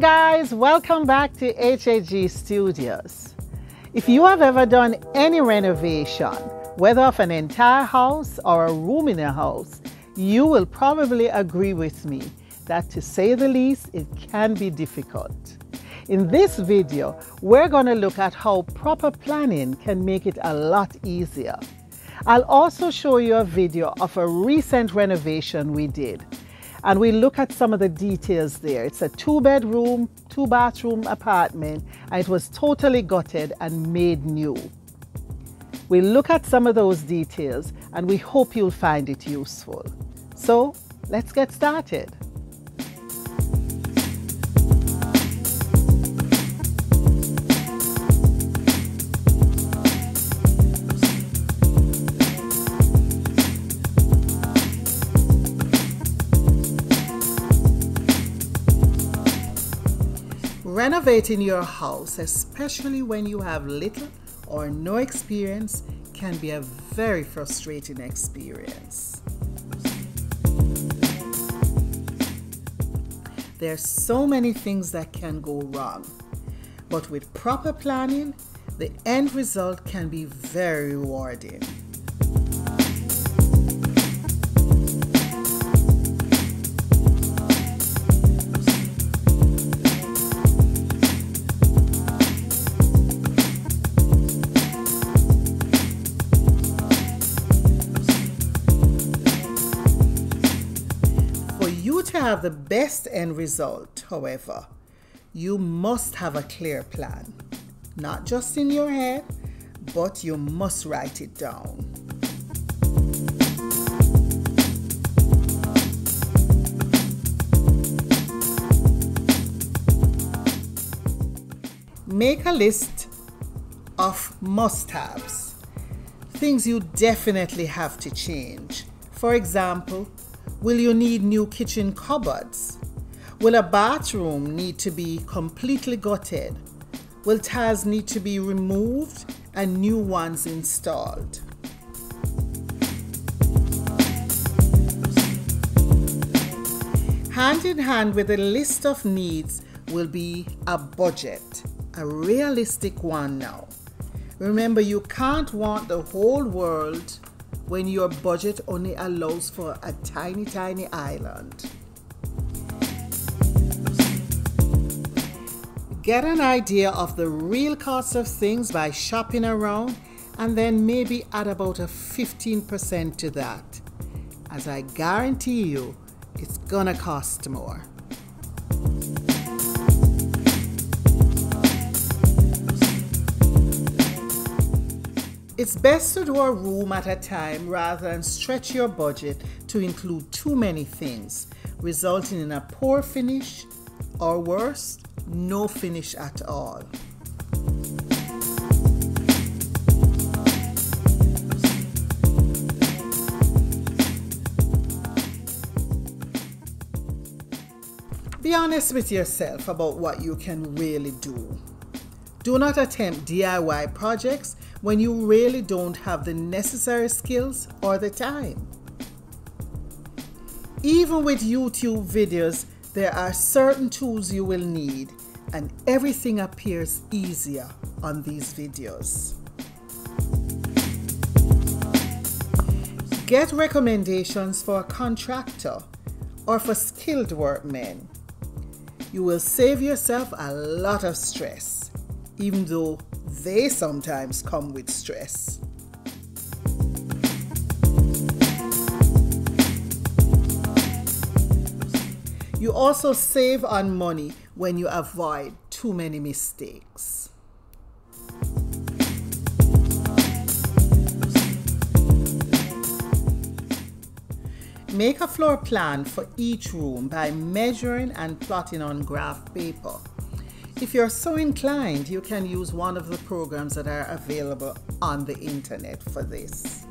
Guys, welcome back to HHG Studios. If you have ever done any renovation, whether of an entire house or a room in a house, you will probably agree with me that to say the least, it can be difficult. In this video, we're going to look at how proper planning can make it a lot easier. I'll also show you a video of a recent renovation we did and we look at some of the details there. It's a two bedroom, two bathroom apartment and it was totally gutted and made new. We look at some of those details and we hope you'll find it useful. So let's get started. Renovating your house, especially when you have little or no experience, can be a very frustrating experience. There are so many things that can go wrong, but with proper planning, the end result can be very rewarding. Have the best end result, however, you must have a clear plan. Not just in your head, but you must write it down. Make a list of must haves, things you definitely have to change. For example, Will you need new kitchen cupboards? Will a bathroom need to be completely gutted? Will tiles need to be removed and new ones installed? Hand in hand with a list of needs will be a budget, a realistic one now. Remember, you can't want the whole world when your budget only allows for a tiny, tiny island. Get an idea of the real cost of things by shopping around and then maybe add about a 15% to that. As I guarantee you, it's gonna cost more. It's best to do a room at a time rather than stretch your budget to include too many things, resulting in a poor finish or worse, no finish at all. Be honest with yourself about what you can really do. Do not attempt DIY projects when you really don't have the necessary skills or the time. Even with YouTube videos, there are certain tools you will need and everything appears easier on these videos. Get recommendations for a contractor or for skilled workmen. You will save yourself a lot of stress, even though they sometimes come with stress. You also save on money when you avoid too many mistakes. Make a floor plan for each room by measuring and plotting on graph paper. If you're so inclined, you can use one of the programs that are available on the internet for this.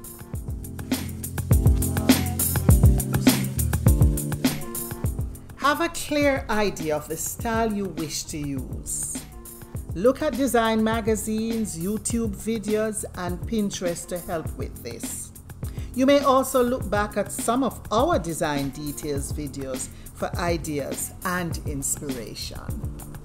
Have a clear idea of the style you wish to use. Look at design magazines, YouTube videos, and Pinterest to help with this. You may also look back at some of our design details videos for ideas and inspiration.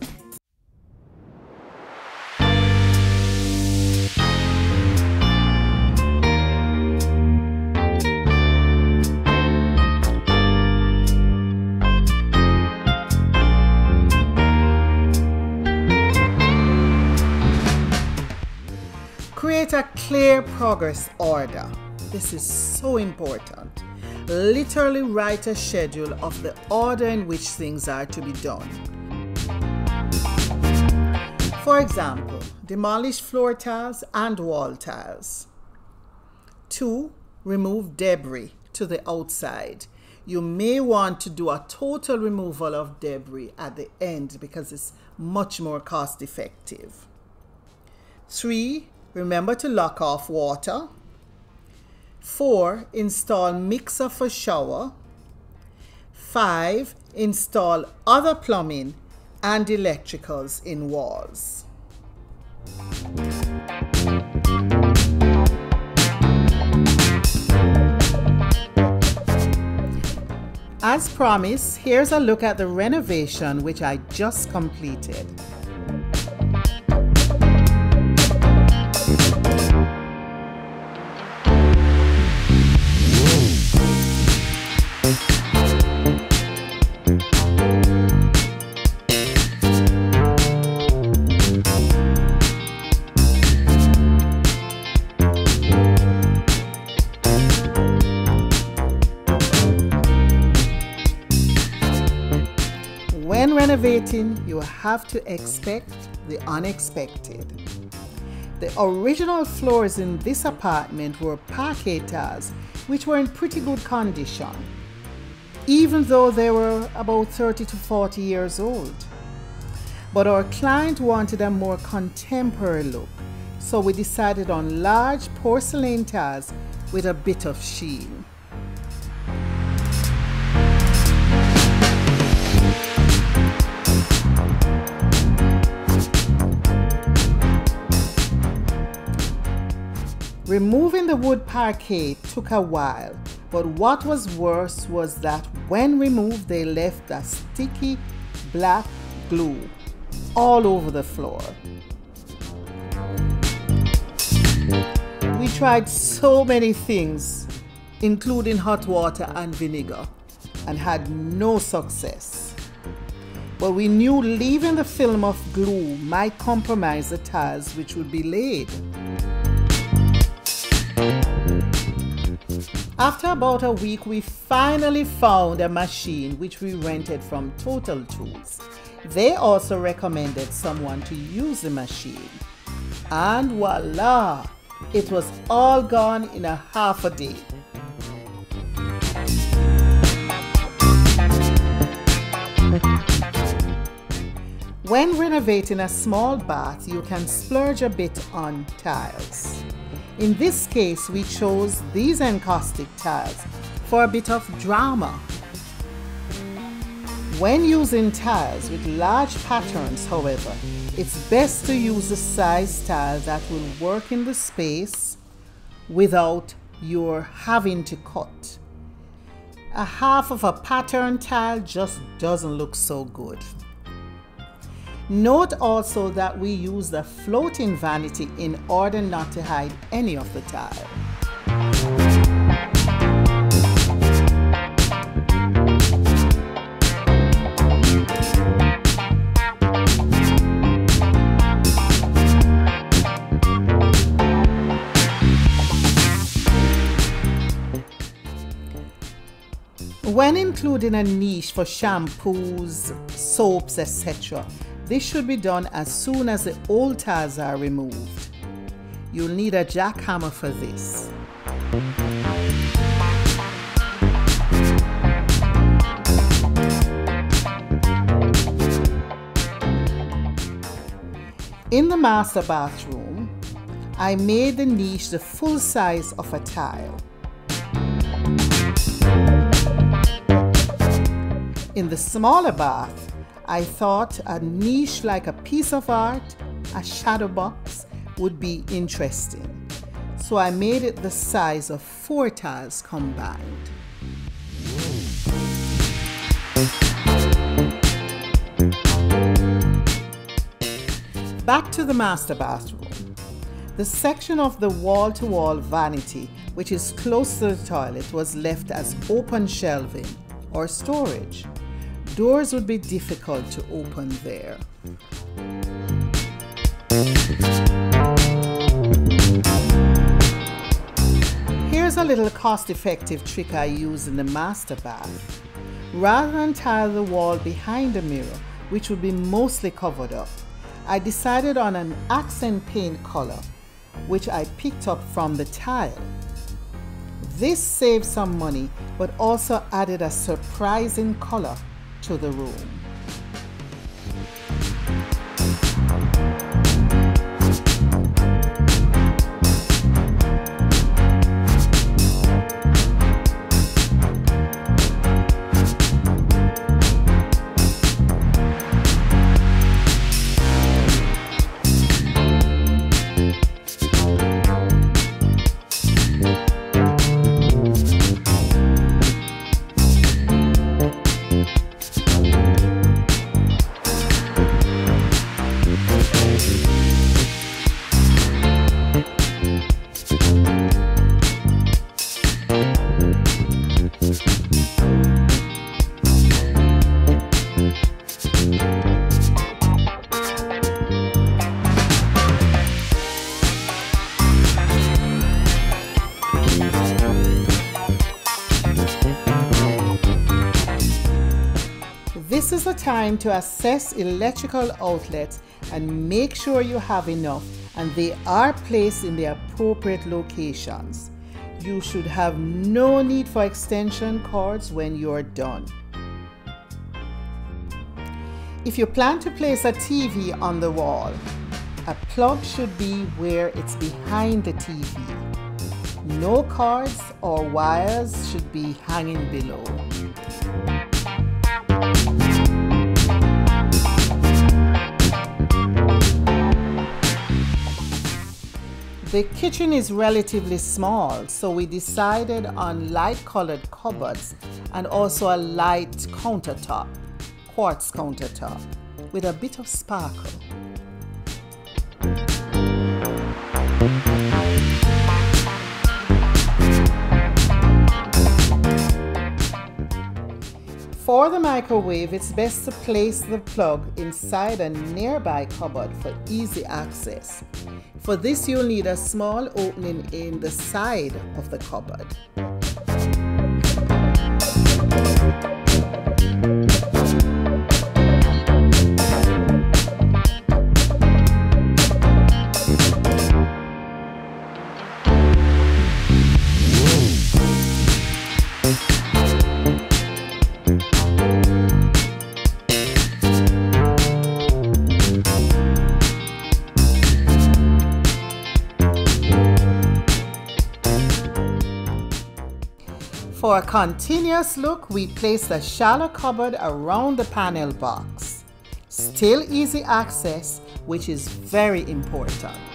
A clear progress order. This is so important. Literally write a schedule of the order in which things are to be done. For example, demolish floor tiles and wall tiles. 2. Remove debris to the outside. You may want to do a total removal of debris at the end because it's much more cost effective. 3. Remember to lock off water. 4. Install mixer for shower. 5. Install other plumbing and electricals in walls. As promised, here's a look at the renovation which I just completed. Renovating, you have to expect the unexpected. The original floors in this apartment were parquet tiles, which were in pretty good condition, even though they were about 30 to 40 years old. But our client wanted a more contemporary look, so we decided on large porcelain tiles with a bit of sheen. Removing the wood parquet took a while, but what was worse was that when removed, they left a sticky black glue all over the floor. We tried so many things, including hot water and vinegar, and had no success. But we knew leaving the film of glue might compromise the tiles which would be laid. After about a week, we finally found a machine which we rented from Total Tools. They also recommended someone to use the machine. And voila! It was all gone in a half a day. When renovating a small bath, you can splurge a bit on tiles. In this case, we chose these encaustic tiles for a bit of drama. When using tiles with large patterns, however, it's best to use a size tile that will work in the space without your having to cut. A half of a pattern tile just doesn't look so good. Note also that we use the floating vanity in order not to hide any of the tile. When including a niche for shampoos, soaps, etc., this should be done as soon as the old tiles are removed. You'll need a jackhammer for this. In the master bathroom, I made the niche the full size of a tile. In the smaller bath, I thought a niche like a piece of art, a shadow box, would be interesting. So I made it the size of four tiles combined. Back to the master bathroom. The section of the wall-to-wall -wall vanity, which is close to the toilet, was left as open shelving or storage. Doors would be difficult to open there. Here's a little cost-effective trick I use in the master bath. Rather than tile the wall behind the mirror, which would be mostly covered up, I decided on an accent paint color which I picked up from the tile. This saved some money but also added a surprising color to the room. This is a time to assess electrical outlets and make sure you have enough and they are placed in the appropriate locations. You should have no need for extension cords when you're done. If you plan to place a TV on the wall, a plug should be where it's behind the TV. No cords or wires should be hanging below. The kitchen is relatively small, so we decided on light colored cupboards and also a light countertop, quartz countertop, with a bit of sparkle. For the microwave, it's best to place the plug inside a nearby cupboard for easy access. For this, you'll need a small opening in the side of the cupboard. For a continuous look, we place a shallow cupboard around the panel box. Still easy access, which is very important.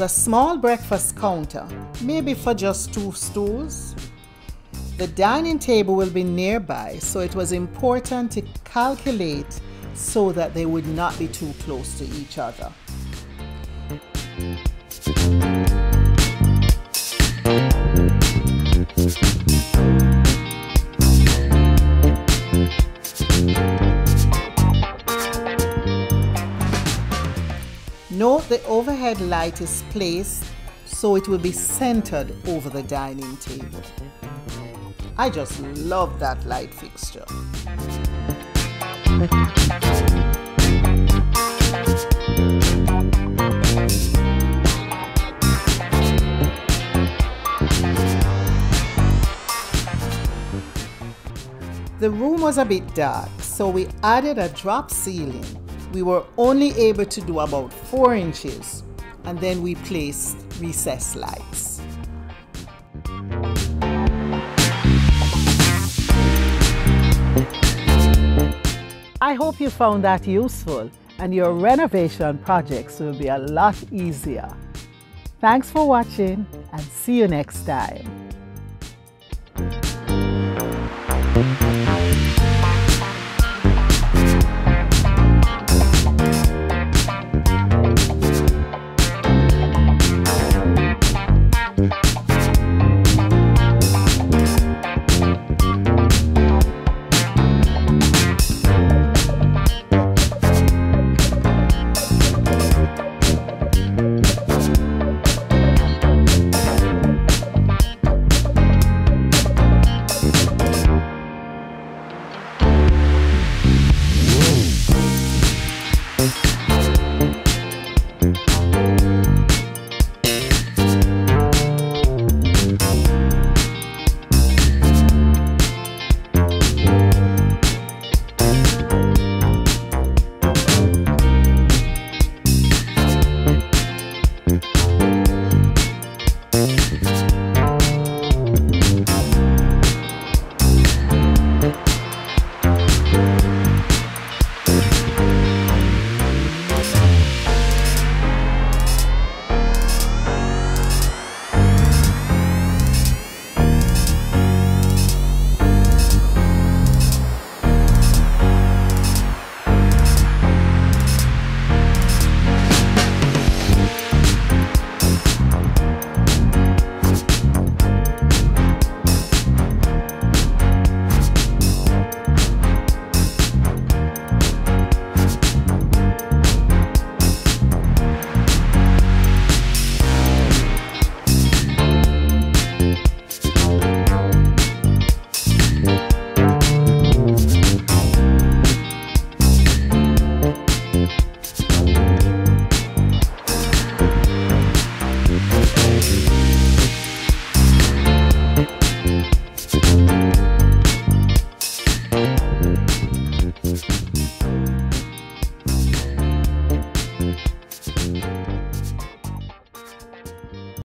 A small breakfast counter, maybe for just two stools. The dining table will be nearby, so it was important to calculate so that they would not be too close to each other. the overhead light is placed so it will be centered over the dining table. I just love that light fixture. The room was a bit dark, so we added a drop ceiling we were only able to do about 4 inches, and then we placed recessed lights. I hope you found that useful and your renovation projects will be a lot easier. Thanks for watching and see you next time.